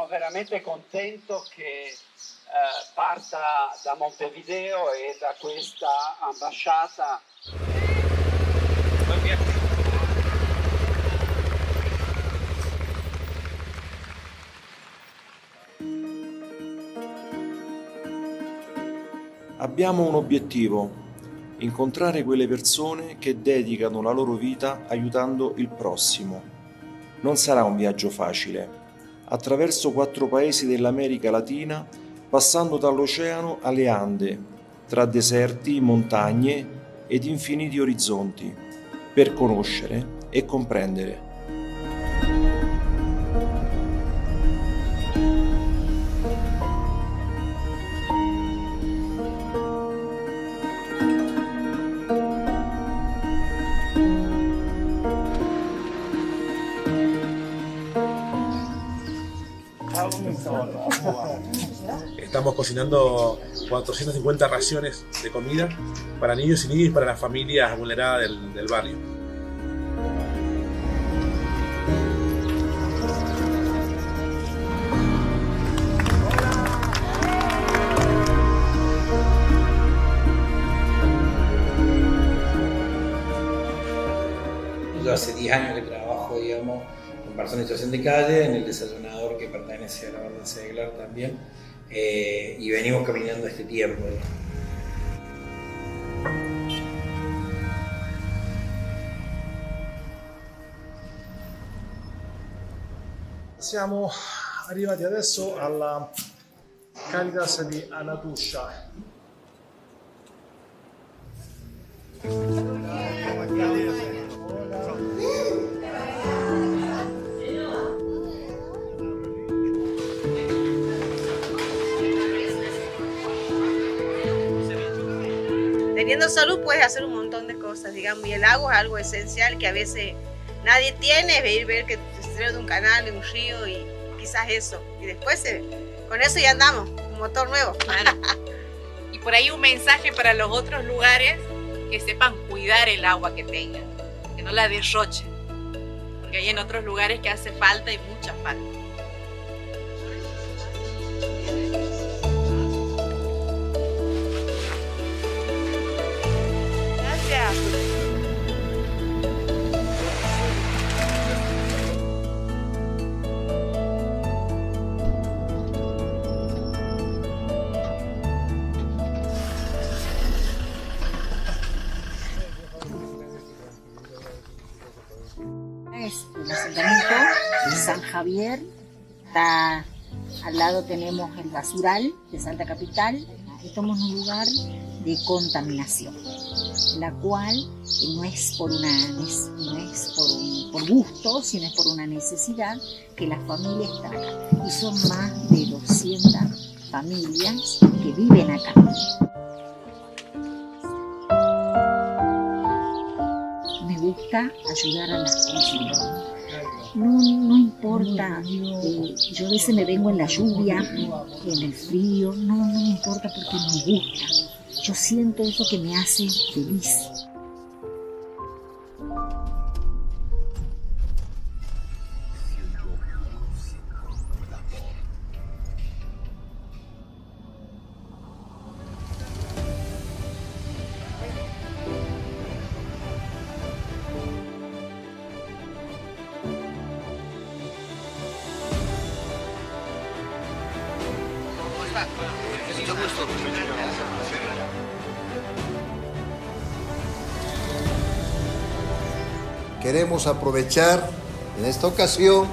sono veramente contento che eh, parta da Montevideo e da questa ambasciata. Abbiamo un obiettivo, incontrare quelle persone che dedicano la loro vita aiutando il prossimo. Non sarà un viaggio facile. Attraverso quattro paesi dell'America Latina, passando dall'oceano alle Ande, tra deserti, montagne ed infiniti orizzonti, per conoscere e comprendere. Estamos cocinando 450 raciones de comida para niños y niñas y para las familias vulneradas del, del barrio. Yo hace 10 años que trabajo, digamos, en situación de calle, en el desayunador que pertenece a la Orden Seglar también, eh, y venimos caminando este tiempo. Siamo arrivati adesso alla Caritas di Anatuscia. Salud puedes hacer un montón de cosas, digamos, y el agua es algo esencial que a veces nadie tiene, es ir ver que se de un canal, de un río y quizás eso. Y después eh, con eso ya andamos, un motor nuevo. Y por ahí un mensaje para los otros lugares que sepan cuidar el agua que tengan, que no la derrochen. Porque hay en otros lugares que hace falta y mucha falta. Javier, está al lado tenemos el basural de Santa Capital, estamos en un lugar de contaminación, la cual no es por un- por gusto, sino es por una necesidad que las familias están acá. Y son más de 200 familias que viven acá. me gusta ayudar a las personas. No, no importa, yo a veces me vengo en la lluvia, en el frío, no, no me importa porque me gusta. Yo siento eso que me hace feliz. Queremos aprovechar en esta ocasión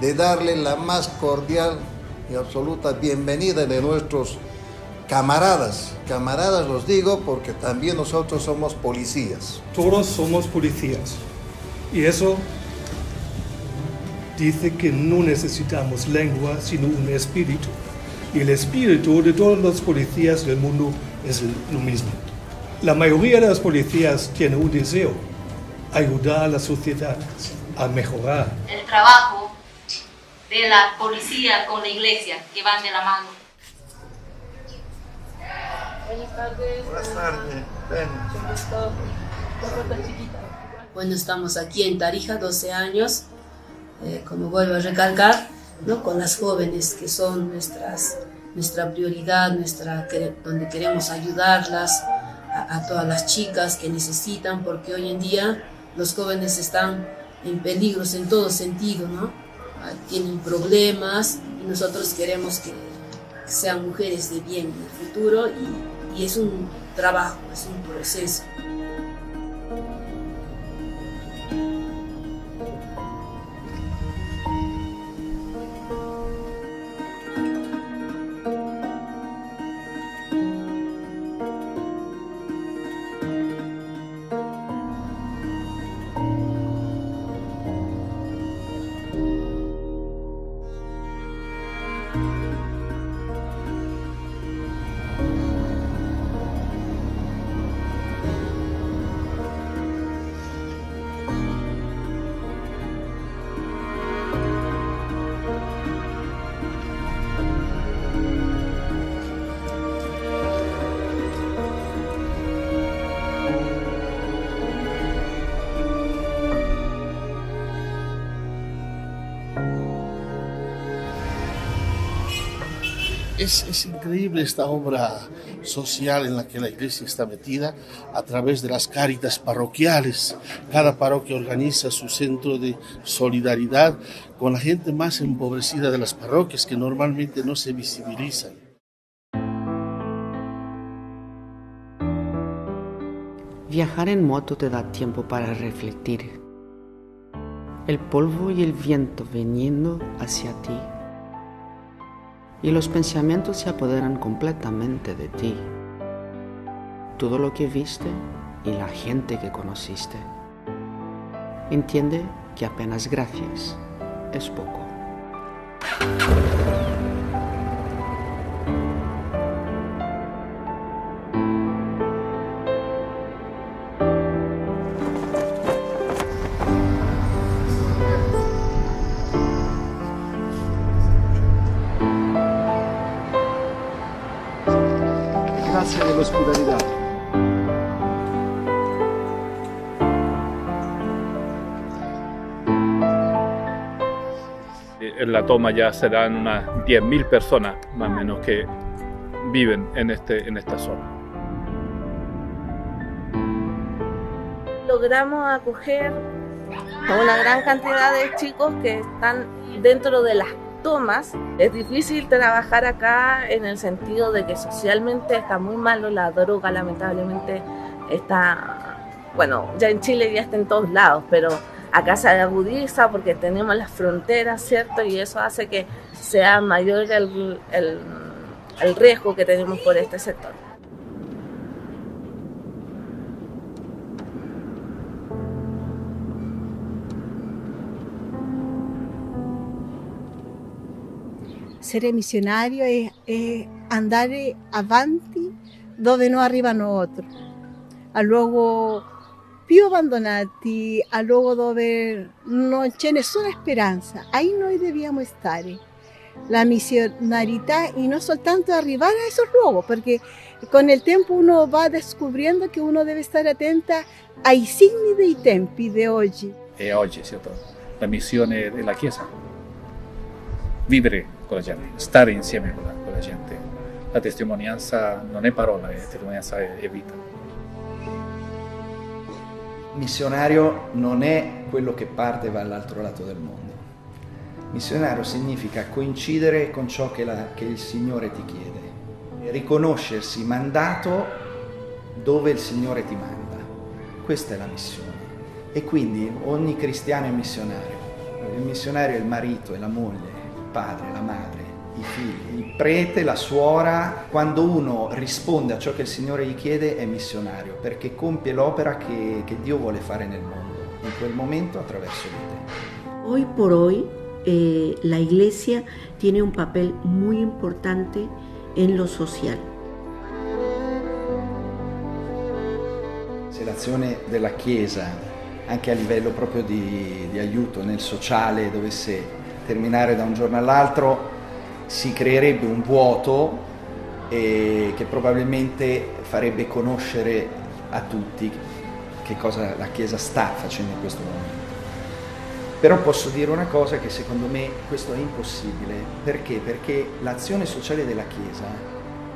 de darle la más cordial y absoluta bienvenida de nuestros camaradas. Camaradas los digo porque también nosotros somos policías. Todos somos policías. Y eso dice que no necesitamos lengua, sino un espíritu. Y el espíritu de todos los policías del mundo es lo mismo. La mayoría de los policías tiene un deseo, ayudar a la sociedad a mejorar. el trabajo de la policía con la iglesia que van de la mano. Buenas tardes. Buenas tardes. Bueno, estamos aquí en Tarija, 12 años. Eh, como vuelvo a recalcar, ¿no? con las jóvenes que son nuestras, nuestra prioridad, nuestra, donde queremos ayudarlas, a, a todas las chicas que necesitan, porque hoy en día los jóvenes están en peligros en todo sentido, ¿no? Ah, tienen problemas y nosotros queremos que sean mujeres de bien en el futuro y, y es un trabajo, es un proceso. Es, increíble esta obra social en la que la iglesia está metida a través de las cáritas parroquiales. Cada parroquia organiza su centro de solidaridad con la gente más empobrecida de las parroquias que normalmente no se visibilizan. Viajar en moto te da tiempo para refletir. El polvo y el viento viniendo hacia ti y los pensamientos se apoderan completamente de ti. Todo lo que viste y la gente que conociste. Entiende que apenas gracias es poco. La hospitalidad. En la toma ya serán unas 10.000 personas más o menos que viven en, este, en esta zona. Logramos acoger a una gran cantidad de chicos que están dentro de las tomas. Es difícil trabajar acá en el sentido de que socialmente está muy malo, la droga lamentablemente está, bueno, ya en Chile ya está en todos lados, pero acá se agudiza porque tenemos las fronteras, ¿cierto? Y eso hace que sea mayor el, el, el riesgo que tenemos por este sector. Essere missionario è, è andare avanti dove non arrivano altri, a luoghi più abbandonati, a luoghi dove non c'è nessuna speranza. Ahí noi dobbiamo stare. La missionarietà e non soltanto arrivare a esos luoghi, perché con il tempo uno va scoprendo che uno deve stare attenta ai signi dei tempi di oggi. E oggi, certo? La missione della Chiesa. Vivere con la gente, stare insieme con la, con la gente. La testimonianza non è parola, la testimonianza è, è vita. Missionario non è quello che parte e va all'altro lato del mondo. Missionario significa coincidere con ciò che, la, che il Signore ti chiede, riconoscersi mandato dove il Signore ti manda. Questa è la missione. E quindi ogni cristiano è missionario. Il missionario è il marito, è la moglie, padre, la madre, i figli, il prete, la suora, quando uno risponde a ciò che il Signore gli chiede è missionario, perché compie l'opera che, che Dio vuole fare nel mondo, in quel momento attraverso di te. Hoy por hoy eh, la iglesia tiene un papel muy importante en lo social. Se l'azione della Chiesa, anche a livello proprio di, di aiuto nel sociale, dovesse terminare da un giorno all'altro, si creerebbe un vuoto eh, che probabilmente farebbe conoscere a tutti che cosa la Chiesa sta facendo in questo momento. Però posso dire una cosa che secondo me questo è impossibile. Perché? Perché l'azione sociale della Chiesa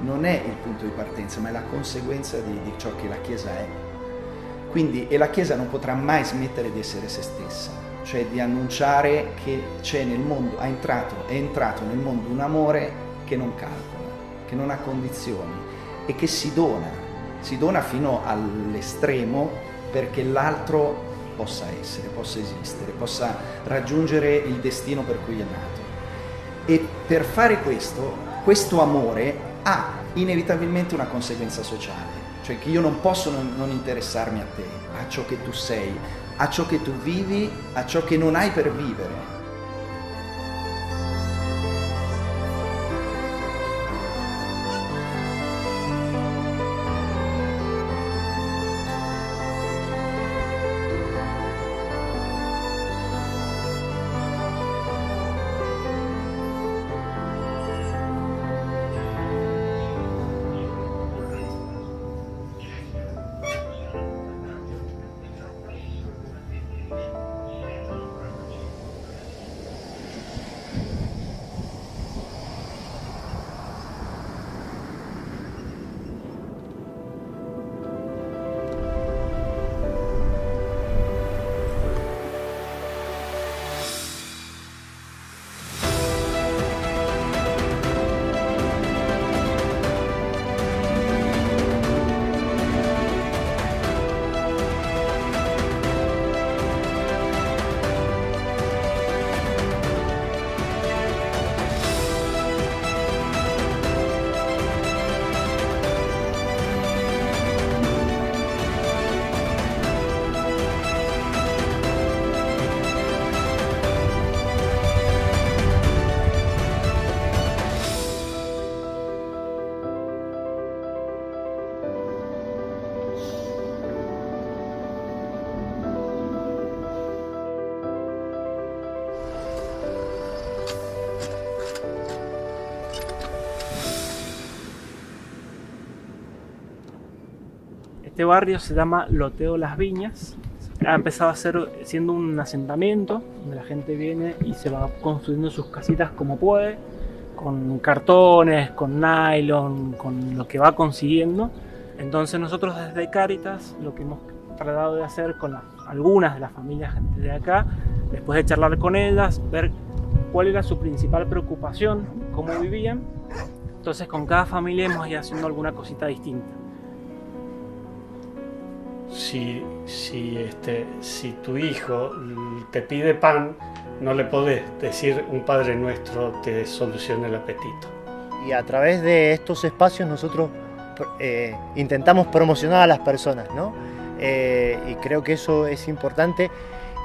non è il punto di partenza, ma è la conseguenza di, di ciò che la Chiesa è. Quindi, e la Chiesa non potrà mai smettere di essere se stessa, cioè di annunciare che c'è nel mondo, entrato, è entrato nel mondo un amore che non calcola, che non ha condizioni e che si dona, si dona fino all'estremo perché l'altro possa essere, possa esistere, possa raggiungere il destino per cui è nato. E per fare questo, questo amore ha inevitabilmente una conseguenza sociale, cioè che io non posso non, non interessarmi a te, a ciò che tu sei, a ciò che tu vivi, a ciò che non hai per vivere. Barrio se llama Loteo Las Viñas. Ha empezado a ser siendo un asentamiento donde la gente viene y se va construyendo sus casitas como puede, con cartones, con nylon, con lo que va consiguiendo. Entonces nosotros desde Caritas lo que hemos tratado de hacer con algunas de las familias de acá, después de charlar con ellas, ver cuál era su principal preocupación, cómo vivían. Entonces con cada familia hemos ido haciendo alguna cosita distinta. Si, si, este, si tu hijo te pide pan, no le podés decir un Padre Nuestro te soluciona el apetito. Y a través de estos espacios nosotros eh, intentamos promocionar a las personas, ¿no? Eh, y creo que eso es importante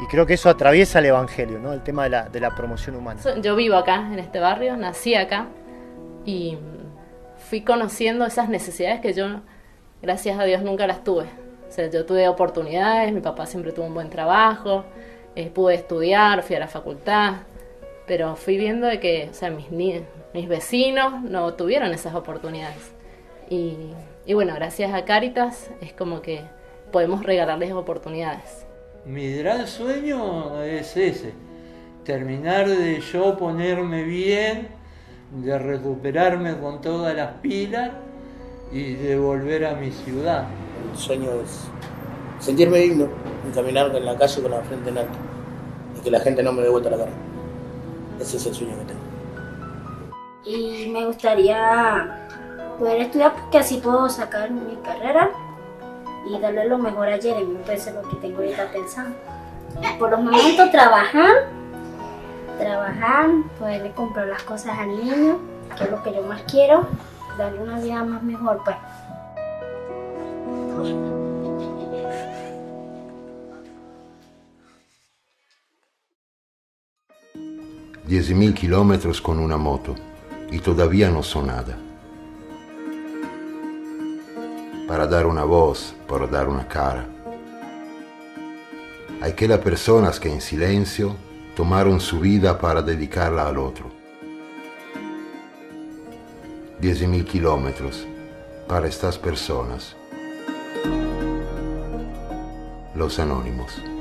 y creo que eso atraviesa el Evangelio, ¿no? El tema de la, de la promoción humana. Yo vivo acá, en este barrio, nací acá y fui conociendo esas necesidades que yo, gracias a Dios, nunca las tuve. O sea, yo tuve oportunidades, mi papá siempre tuvo un buen trabajo, eh, pude estudiar, fui a la facultad, pero fui viendo de que o sea, mis, mis vecinos no tuvieron esas oportunidades. Y, y bueno, gracias a Caritas es como que podemos regalarles oportunidades. Mi gran sueño es ese, terminar de yo ponerme bien, de recuperarme con todas las pilas y de volver a mi ciudad. El sueño es sentirme digno y caminar en la calle con la frente en alto y que la gente no me dé vuelta la cara. Ese es el sueño que tengo. y me gustaría poder estudiar porque así puedo sacar mi carrera y darle lo mejor a Jeremy, pues es lo que tengo ahorita pensando. Por los momentos trabajar, trabajar, poderle comprar las cosas al niño, que es lo que yo más quiero, darle una vida más mejor, pues. 10.000 kilómetros con una moto y todavía no son nada. Para dar una voz, para dar una cara. Hay que las personas que en silencio tomaron su vida para dedicarla al otro. 10.000 kilómetros para estas personas. Los anónimos.